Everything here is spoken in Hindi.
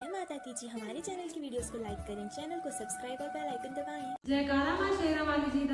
माता दी हमारे चैनल की वीडियोस को लाइक करें, चैनल को सब्सक्राइब और बेल आइकन दबाएँ। जयकारा माँ शेरा वाली जी